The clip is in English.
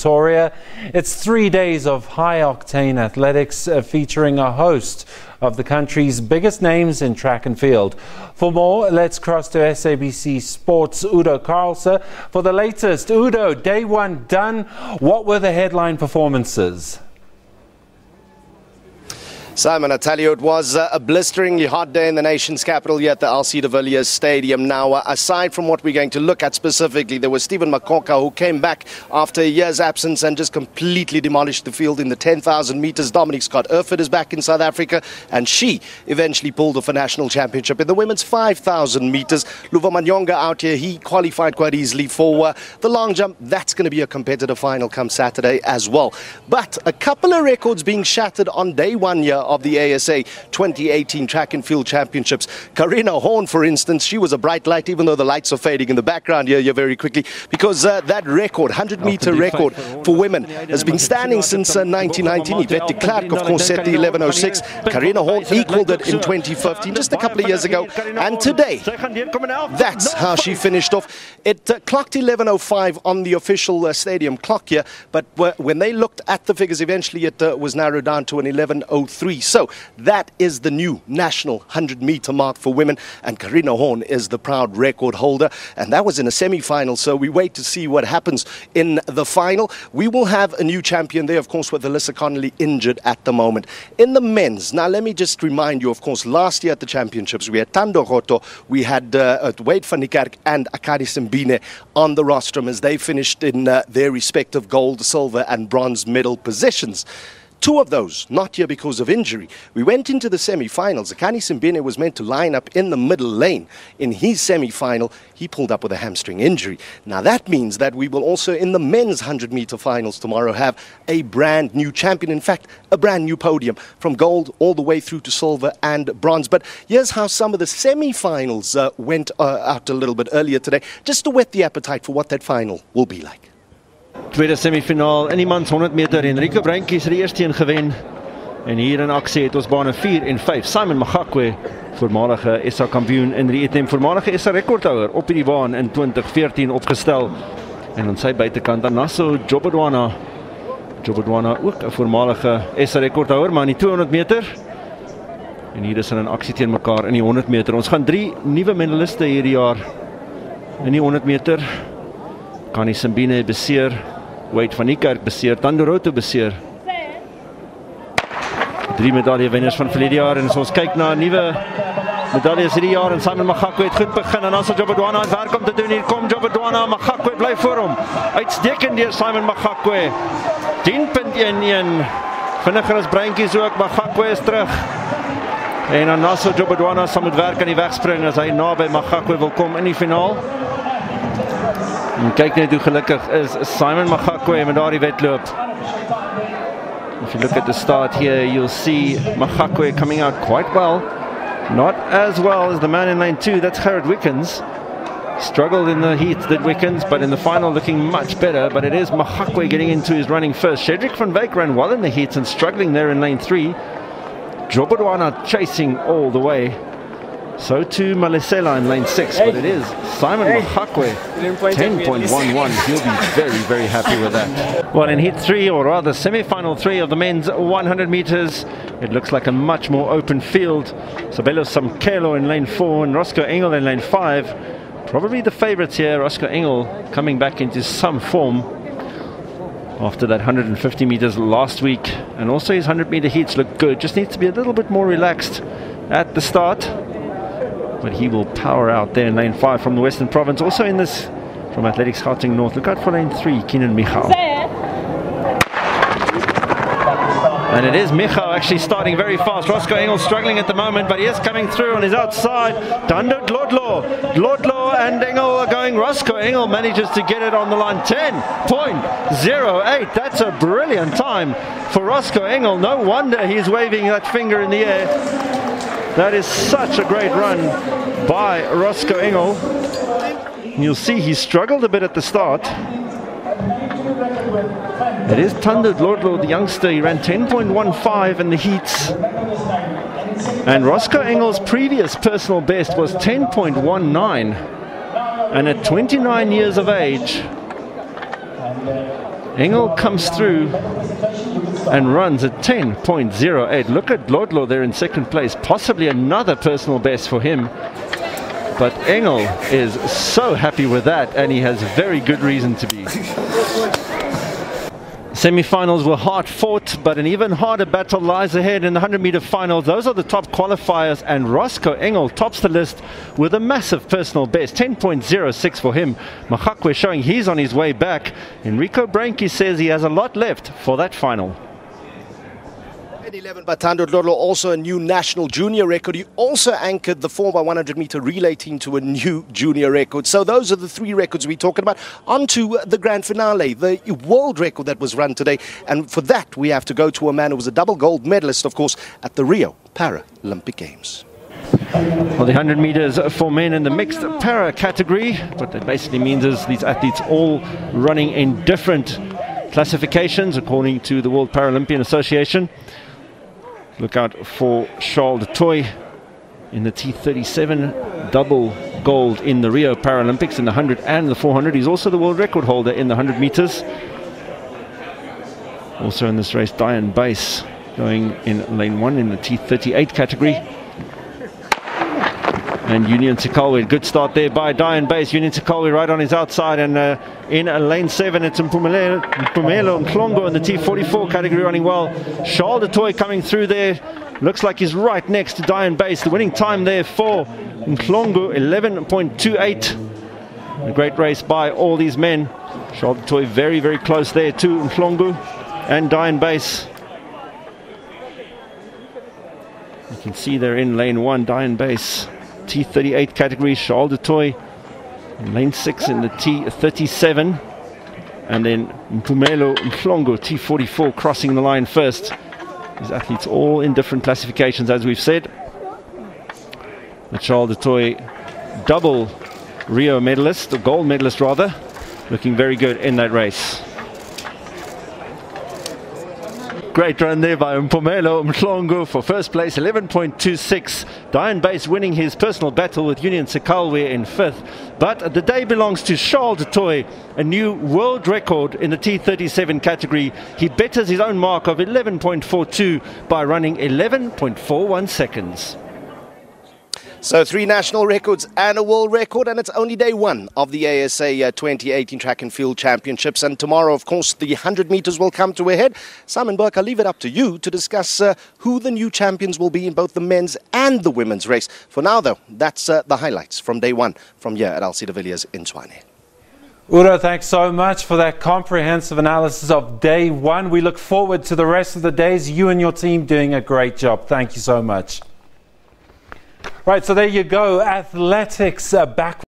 Victoria. It's three days of high octane athletics uh, featuring a host of the country's biggest names in track and field. For more, let's cross to SABC Sports' Udo Carelse for the latest. Udo, day one done. What were the headline performances? Simon, I tell you, it was uh, a blisteringly hot day in the nation's capital here at the LC de Villiers Stadium. Now, uh, aside from what we're going to look at specifically, there was Stephen Mokoka who came back after a year's absence and just completely demolished the field in the 10,000 metres. Dominique Scott-Efurd is back in South Africa, and she eventually pulled off a national championship in the women's 5,000 metres. Luvo Manyonga out here, he qualified quite easily for uh, the long jump. That's going to be a competitive final come Saturday as well. But a couple of records being shattered on day one here of the ASA 2018 Track and Field Championships. Carina Horn, for instance, she was a bright light, even though the lights are fading in the background here, here very quickly, because uh, that record, 100 meter record for women, has been standing since uh, 1919. Evette de Klerk, of course, set the 1106. Carina Horn equaled it in 2015, just a couple of years ago. And today, that's how she finished off. It uh, clocked 1105 on the official uh, stadium clock here, but when they looked at the figures, eventually it uh, was narrowed down to an 1103. So that is the new national 100 meter mark for women, and Carina Horn is the proud record holder. And that was in a semi final, so we wait to see what happens in the final. We will have a new champion there, of course, with Alyssa Conley injured at the moment. In the men's, now let me just remind you, of course, last year at the championships, we had Thando Roto, we had uh, Wayde van Niekerk and Akani Simbine on the rostrum as they finished in uh, their respective gold, silver, and bronze medal positions. Two of those not here because of injury. We went into the semi-finals. Akani Simbine was meant to line up in the middle lane. In his semi-final, he pulled up with a hamstring injury. Now that means that we will also in the men's 100-meter finals tomorrow have a brand new champion. In fact, a brand new podium from gold all the way through to silver and bronze. But here's how some of the semi-finals uh, went uh, out a little bit earlier today, just to whet the appetite for what that final will be like. Tweede semifinaal in die mans 100 meter Enrico Breintjie het die eerste een gewen. En hier in aksie het ons bane 4 en 5. Simon Magakwe, voormalige SA kampioen in die ETM, voormalige SA rekordhouer op hierdie baan in 2014 opgestel. En aan sy buitekant Anaso Jobodwana. Jobodwana ook 'n voormalige SA rekordhouer, maar in die 200 meter En hier is hulle in aksie teen mekaar in die 100 meter. Ons gaan drie nuwe medaliste hierdie jaar in die 100 meter. Kani Simbine beseer, Wade van Niekerk beseer, Tandoroto beseer. Drie medalje wenners van verlede jaar en ons kyk na nuwe medaljes hierdie jaar en Simon Magakwe het goed begin en dan sal Jobodwana werk om te doen hier kom Jobodwana Magakwe bly voor hom. Uitstekend deur Simon Magakwe. 10.11 Vinniger as breintjies ook Magakwe is terug. En dan Naso Jobodwana sal met werk aan die wegspring as hy naby Magakwe wil kom in die finaal. En kyk net hoe gelukkig is Simon Magakwe met daardie wedloop. If you look at the start here, you'll see Magakwe coming out quite well. Not as well as the man in lane two, that's Gerard Wickens. Struggled in the heat that Wickens, but in the final looking much better. But it is Magakwe getting into his running first. Shedrick van Wyk ran well in the heats and struggling there in lane three. Jobodwana chasing all the way. So too Malisela in lane six, but it is Simon hey. Magakwe, 10.11. He'll be very, very happy with that. Well, in heat three, or rather semi-final three of the men's 100 meters, it looks like a much more open field. Sabelo Samkelo in lane four and Roscoe Engel in lane five. Probably the favorites here, Roscoe Engel coming back into some form after that 150 meters last week. And also his 100 meter heats look good. Just needs to be a little bit more relaxed at the start but he will power out there in lane 5 from the Western Province. Also in this from Athletics Gauteng North. Look out for lane 3, Keenan Michal. And it is Michal actually starting very fast. Roscoe Engel struggling at the moment, but he is coming through on his outside. Thando Dlodlo. Dlodlo and Engel are going. Roscoe Engel manages to get it on the line. 10.08. That's a brilliant time for Roscoe Engel. No wonder he's waving that finger in the air. That is such a great run by Roscoe Engel. You'll see he struggled a bit at the start. It is Thando Dlodlo, the youngster. He ran 10.15 in the heats. And Roscoe Engel's previous personal best was 10.19. And at 29 years of age, Engel comes through and runs at 10.08. Look at Lodlo there in second place, possibly another personal best for him. But Engel is so happy with that, and he has very good reason to be. Semi-finals were hard fought, but an even harder battle lies ahead in the 100-meter final. Those are the top qualifiers, and Roscoe Engel tops the list with a massive personal best, 10.06 for him. Magakwe showing he's on his way back. Henricho Bruintjies says he has a lot left for that final. 11 Batando Lolo, also a new national junior record. He also anchored the 4x100 meter relay team to a new junior record. So those are the three records we're talking about. On to uh, the grand finale, the world record that was run today. And for that, we have to go to a man who was a double gold medalist, of course, at the Rio Paralympic Games. Well, the 100 meters for men in the mixed para category. What that basically means is these athletes all running in different classifications according to the World Paralympian Association. Look out for Charles du Toit in the T37 double gold in the Rio Paralympics in the 100 and the 400. He's also the world record holder in the 100 meters. Also in this race, Dyan Buis going in lane one in the T38 category. And Union Sikalwe, good start there by Dyan Buis. Union Sikalwe right on his outside. And uh, in lane seven, it's Mpumelelo, Mpumelelo Mhlongo in the T44 category running well. Charles du coming through there. Looks like he's right next to Dyan Buis. The winning time there for Mhlongo, 11.28. A great race by all these men. Charles du very, very close there to Mhlongo and Dyan Buis. You can see they're in lane one, Dyan Buis. T38 category, Charles du Toit. Lane 6 in the T37. And then Mpumelelo Mhlongo, T44, crossing the line first. These athletes all in different classifications, as we've said. The Charles du Toit double Rio medalist, or gold medalist rather, looking very good in that race. Great run there by Mpumelelo Mhlongo for first place, 11.26. Dyan Buis winning his personal battle with Union Sikalwe in fifth. But the day belongs to Charles Toit, a new world record in the T37 category. He betters his own mark of 11.42 by running 11.41 seconds. So three national records and a world record, and it's only day one of the ASA uh, 2018 Track and Field Championships. And tomorrow, of course, the 100 meters will come to a head. Simon Burke, I'll leave it up to you to discuss uh, who the new champions will be in both the men's and the women's race. For now, though, that's uh, the highlights from day one from here at LC Villiers in Tshwane. Udo, thanks so much for that comprehensive analysis of day one. We look forward to the rest of the days. You and your team doing a great job. Thank you so much. Right, so there you go. Athletics uh, back.